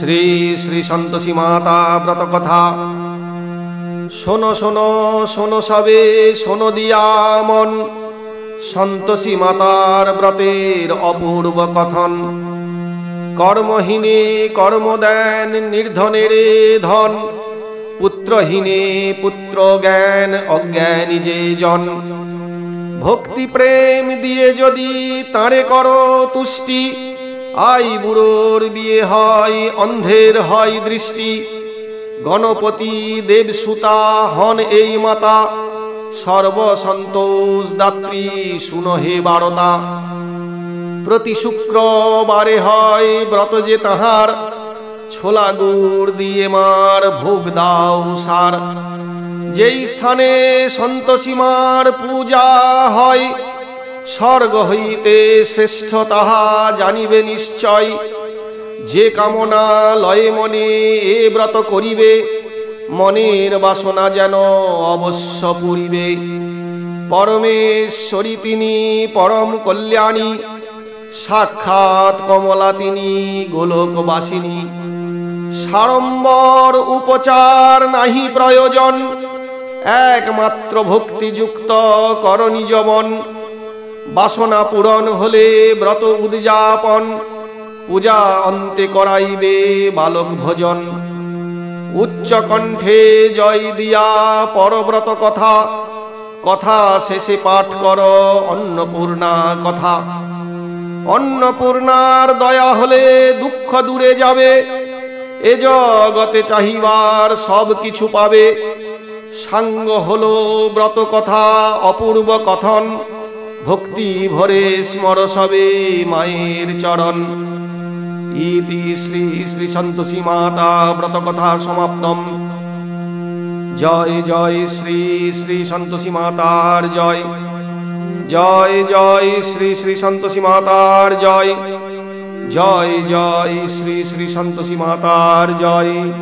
শ্রী শ্রী সন্তোষী মাতা ব্রত কথা। শোনো শোনো শোনো সবে, শোনো দিয়া মন। সন্তোষী মাতার ব্রতের অপূর্ব কথন। কর্মহীনে কর্ম দেন, নির্ধনের ধন। পুত্রহীনে পুত্র জ্ঞান, অজ্ঞানী যে জন। ভক্তি প্রেম দিয়ে যদি তাঁরে করো তুষ্টি আই বুড়োর বিয়ে হয়, অন্ধের হয় দৃষ্টি। গণপতি দেবসুতা হন এই মাতা। সর্বসন্তোষ দাত্রী শুনো হে বারতা। প্রতি শুক্রবারে হয় ব্রত যে তাহার। ছোলা গুড় দিয়ে মার ভোগ দাও সার। যেই স্থানে সন্তোষীমার পূজা হয় স্বর্গ হইতে শ্রেষ্ঠ তাহা জানিবে নিশ্চয়। যে কামনা লয়ে মনে এ ব্রত করিবে, মনের বাসনা যেন অবশ্য পুরিবে। পরমেশ্বরী তিনি, পরম কল্যাণী, সাক্ষাৎ কমলা তিনি, গোলকবাসিনী। সাড়ম্বর উপচার নাহি প্রয়োজন, একমাত্র ভক্তিযুক্ত করণী জবন বাসনা পূরণ হলে ব্রত উদযাপন। পূজা অন্তে করাইবে বালক ভোজন। উচ্চ কণ্ঠে জয় দিয়া পরব্রত কথা। কথা শেষে পাঠ কর অন্নপূর্ণা কথা। অন্নপূর্ণার দয়া হলে দুঃখ দূরে যাবে। এ জগতে চাহিবার সব কিছু পাবে। সাঙ্গ হলো ব্রত কথা, অপূর্ব কথন। ভক্তি ভরে স্মর সবে মায়ের চরণ। ইতি শ্রী শ্রী সন্তোষী মাতা ব্রত কথা সমাপ্তম। জয় জয় শ্রী শ্রী সন্তোষী মাতার জয়। জয় জয় শ্রী শ্রী সন্তোষী মাতার জয়। জয় জয় শ্রী শ্রী সন্তোষী মাতার জয়।